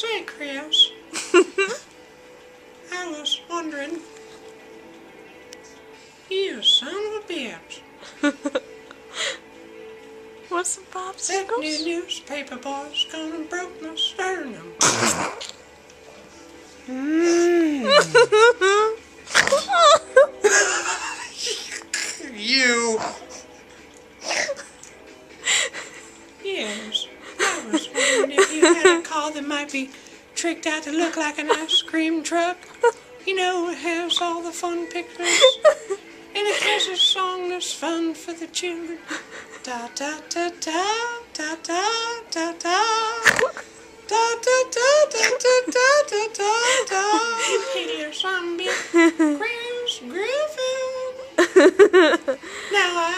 Say, Chris, I was wondering. You son of a bitch. What's some That new popsicles? newspaper boy's gonna broke my sternum. You. Hmm. That might be tricked out to look like an ice cream truck. You know, it has all the fun pictures. And it has a song that's fun for the children. Da da da da da da da da. Da da da da da da da da da. Hey there, zombie. Chris Griffin. Now I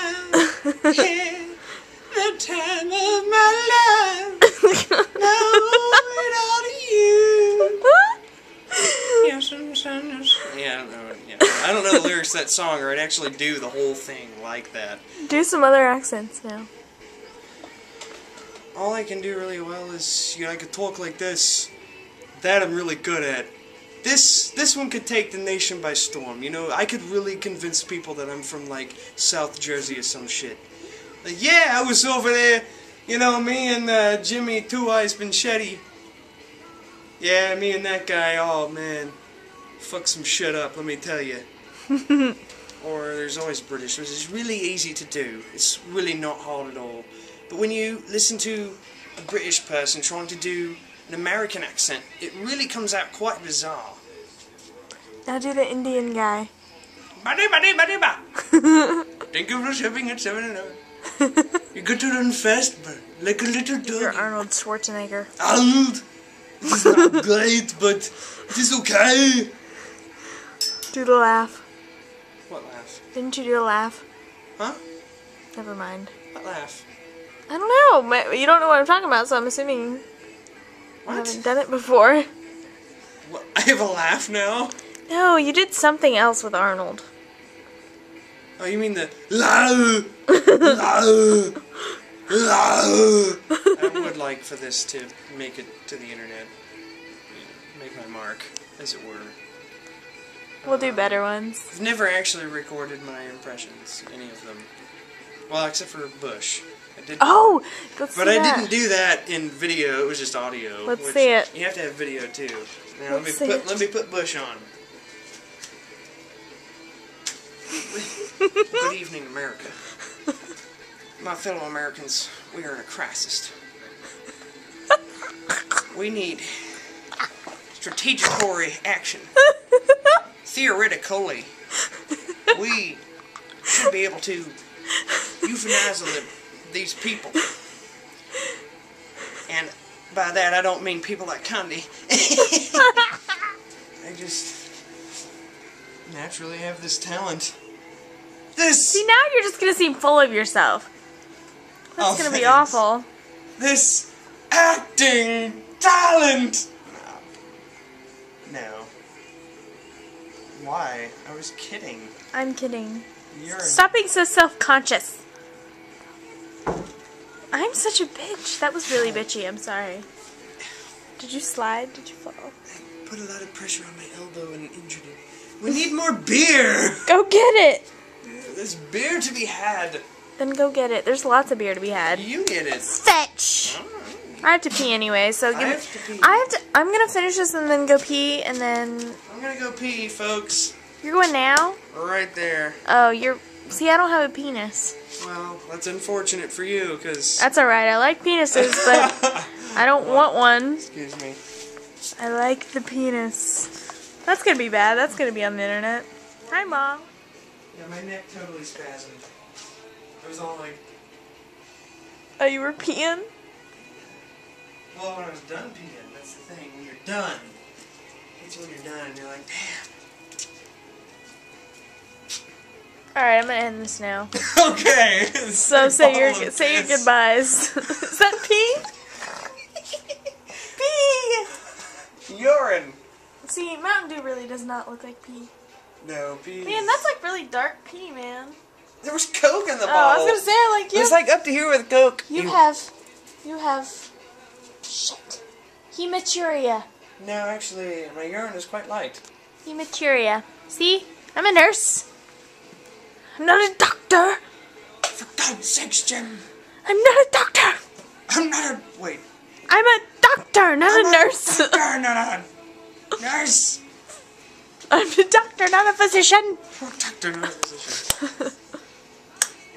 had the time of my life. Now it all to you. Yes, and sun is. Yeah, I don't know. Yeah. I don't know the lyrics to that song, or I'd actually do the whole thing like that. Do some other accents now. All I can do really well is, you know, I could talk like this. That I'm really good at. This this one could take the nation by storm. You know, I could really convince people that I'm from like South Jersey or some shit. Like, yeah, I was over there. You know, me and uh, Jimmy Two Eyes Pinchetti. Yeah, me and that guy. Oh man, fuck some shit up. Let me tell you. or there's always British, which is really easy to do. It's really not hard at all. But when you listen to a British person trying to do an American accent, it really comes out quite bizarre. Now do the Indian guy. Thank you for shipping at 7 and You got to run fast, but like a little You're dog. Arnold Schwarzenegger. Arnold! It is not great, but it is okay. Do the laugh. Didn't you do a laugh? Huh? Never mind. What laugh? I don't know. You don't know what I'm talking about, so I'm assuming What? haven't done it before. What? I have a laugh now? No, you did something else with Arnold. Oh, you mean the low, low, low. I would like for this to make it to the internet, make my mark, as it were. We'll do better ones. I've never actually recorded my impressions, any of them. Well, except for Bush. I did, Oh, let's but I that. didn't do that in video. It was just audio. Let's see it. You have to have video too. Now let me put it. let me put Bush on. Good evening, America. My fellow Americans, we are in a crisis. We need strategicatory action. Theoretically, we should be able to euthanize the, these people. And by that, I don't mean people like Condi. I just naturally have this talent. This See, now you're just gonna seem full of yourself. That's Oh, gonna be thanks. awful. this acting talent. Why? I was kidding. I'm kidding. You're Stop being so self-conscious. I'm such a bitch. That was really bitchy. I'm sorry. Did you slide? Did you fall? I put a lot of pressure on my elbow and injured it. We need more beer. Go get it. There's beer to be had. Then go get it. There's lots of beer to be had. You get it. Fetch. Mm. I have to pee anyway, so give I me. have to pee. I have to. I'm gonna finish this and then go pee, and then I'm gonna go pee, folks. you're going now. Right there. Oh, you're. See, I don't have a penis. Well, that's unfortunate for you, because. That's alright. I like penises, but I don't want one. Excuse me. I like the penis. That's gonna be bad. That's gonna be on the internet. Hi, mom. Yeah, my neck totally spasmed. I was all like, Oh, you were peeing? Well, when I was done peeing, that's the thing. When you're done, it's when you're done, and you're like, damn. All right, I'm gonna end this now. okay. So say your say your goodbyes. Is that pee? pee. Urine. See, Mountain Dew really does not look like pee. No, pee. Man, that's like really dark pee, man. There was Coke in the Oh, I was gonna say like you. It's like up to here with Coke. you have, you have shit Hematuria. No, actually, my urine is quite light. Hematuria. See? I'm a nurse. I'm not a doctor. For God's sakes, Jim! I'm not a doctor. I'm not a. Wait. I'm a doctor, not I'm a nurse. doctor, not a nurse! I'm a doctor, not a physician. For doctor, not a physician.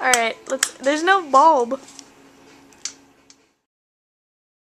All right, let's. There's no bulb.